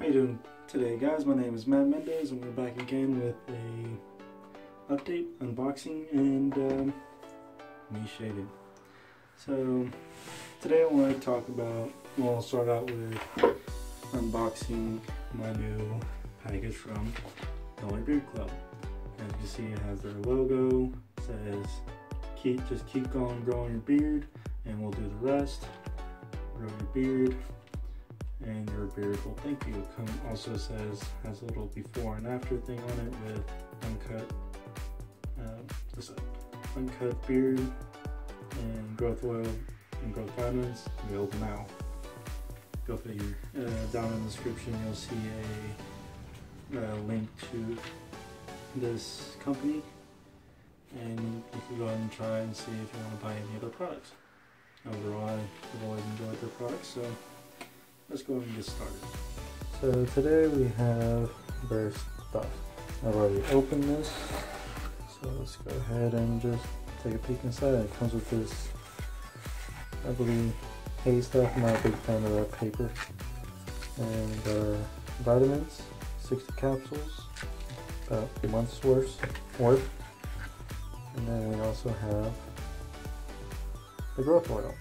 How you doing today guys? My name is Matt Mendez and we're back again with a update, unboxing, and um, me shading. So today I want to talk about, well I'll start out with unboxing my new package from the Dollar Beard Club. As you see it has their logo, says keep just keep going growing your beard and we'll do the rest. Grow your beard and your beard will thank you. Come also says has a little before and after thing on it with uncut uh, this uncut beard and growth oil and growth vitamins available now. Go figure. Uh, down in the description you'll see a, a link to this company and you can go ahead and try and see if you want to buy any other products. Overall, I've always enjoyed their products, so let's go ahead and get started. So today we have various stuff. I've already opened this, so let's go ahead and just take a peek inside. It comes with this, I believe, hay stuff. I'm not a big fan of that paper. And uh, vitamins, 60 capsules, about a month's worth. worth. And then we also have the growth oil.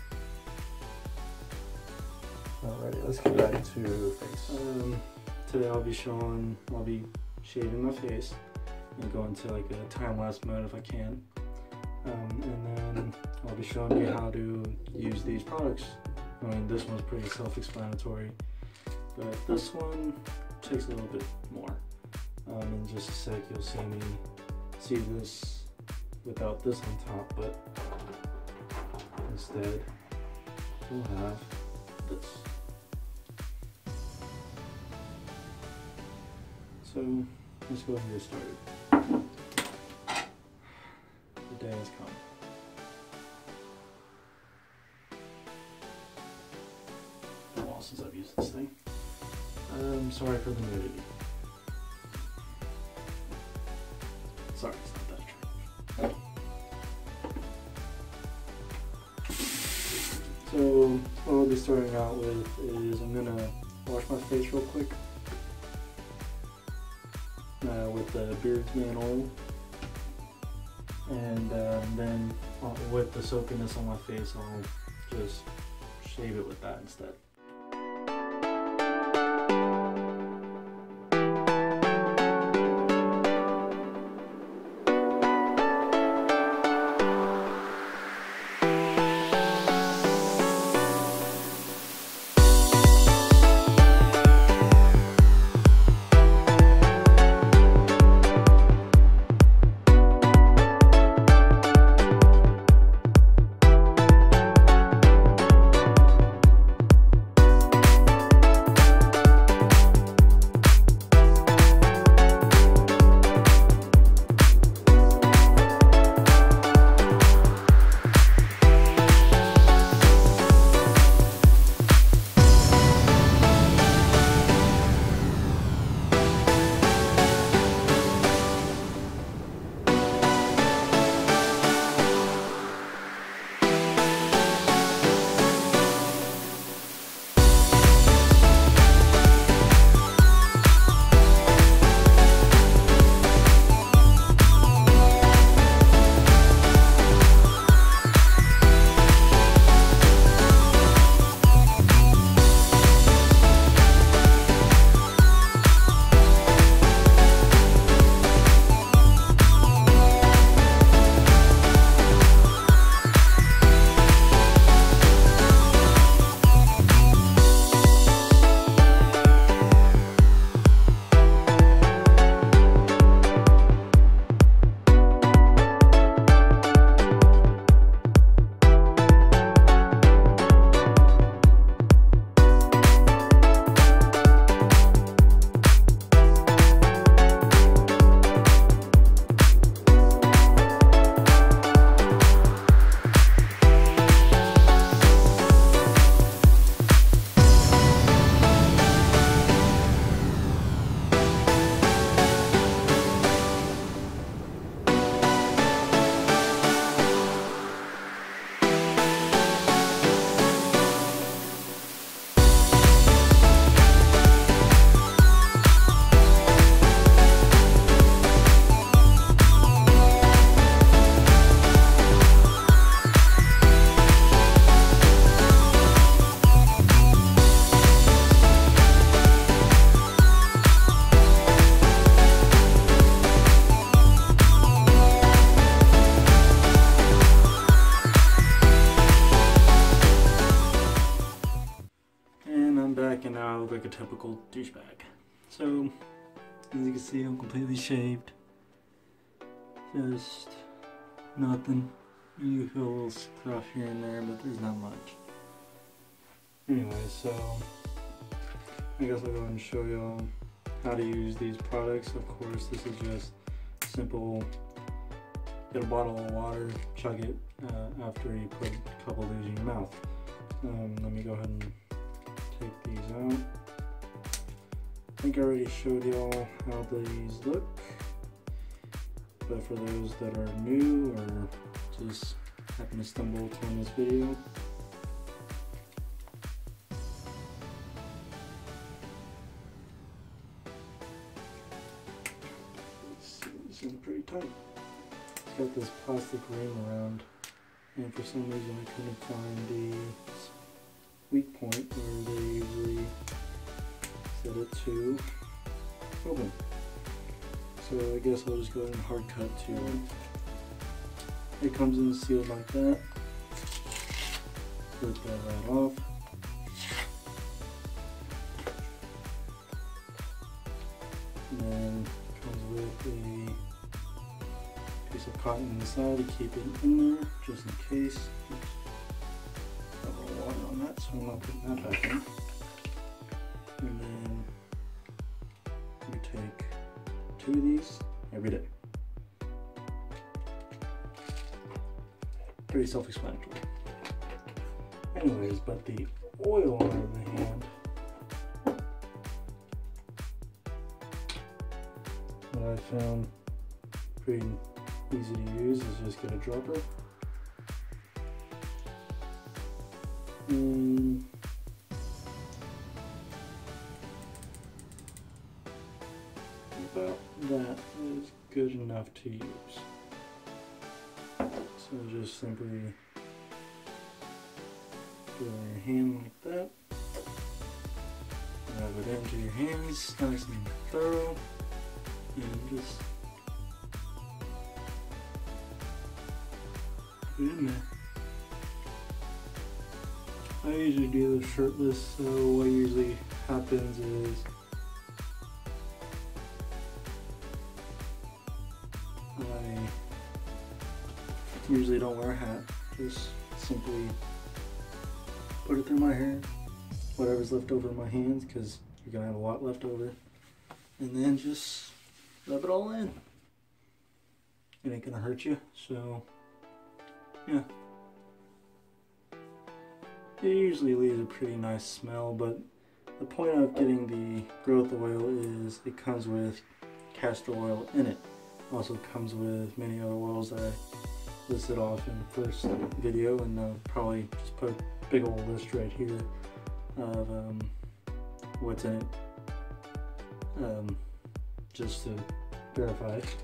Alrighty, let's get back to face. Um, today I'll be showing, I'll be shaving my face and go into like a time-lapse mode if I can. Um, and then I'll be showing you how to use these products. I mean, this one's pretty self-explanatory, but this one takes a little bit more. Um, in just a sec, you'll see me see this without this on top, but instead we'll have this. So let's go ahead and get started. The day has come. Been a while since I've used this thing. I'm sorry for the nudity. Sorry, it's not that true. So what I'll be starting out with is I'm gonna wash my face real quick uh, with the Beards Man oil, and um, then uh, with the soapiness on my face, I'll just shave it with that instead. So, as you can see, I'm completely shaved. Just nothing. You feel a little scruff here and there, but there's not much. Anyway, so I guess I'll go ahead and show y'all how to use these products. Of course, this is just simple. Get a bottle of water, chug it uh, after you put a couple of these in your mouth. Um, let me go ahead and take these out. I think I already showed y'all how these look. But for those that are new or just happen to stumble upon this video, this is pretty tight. It's got this plastic ring around and for some reason I couldn't find the weak point where it to open. So I guess I'll just go ahead and hard cut to it. It comes in sealed like that. Rip that right off. And then comes with a piece of cotton inside to keep it in there, just in case. Got a water on that, so I'm not putting that back in. Take two of these every day. Pretty self-explanatory. Anyways, but the oil on the hand what I found pretty easy to use is just get a dropper and enough to use. So just simply put it on your hand like that. Rub it into your hands, nice and thorough, and just put it in there. I usually do this shirtless, so what usually happens is usually don't wear a hat. Just simply put it through my hair, whatever's left over in my hands, because you're gonna have a lot left over, and then just rub it all in. It ain't gonna hurt you, so yeah. It usually leaves a pretty nice smell, but the point of getting the growth oil is it comes with castor oil in it. Also comes with many other oils that I listed off in the first video and uh, probably just put a big old list right here of um, what's in it um, just to verify it.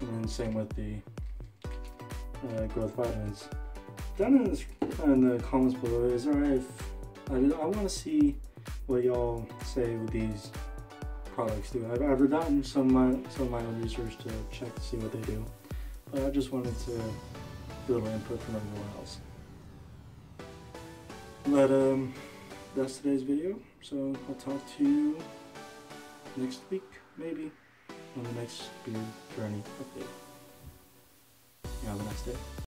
And then same with the uh, growth vitamins. Down in the, in the comments below is alright if I, I want to see what y'all say with these products do. I've, I've done some of my some of my own research to check to see what they do, but I just wanted to little input from everyone else. But um, that's today's video. So I'll talk to you next week, maybe, on the next beard journey update. You have a nice day.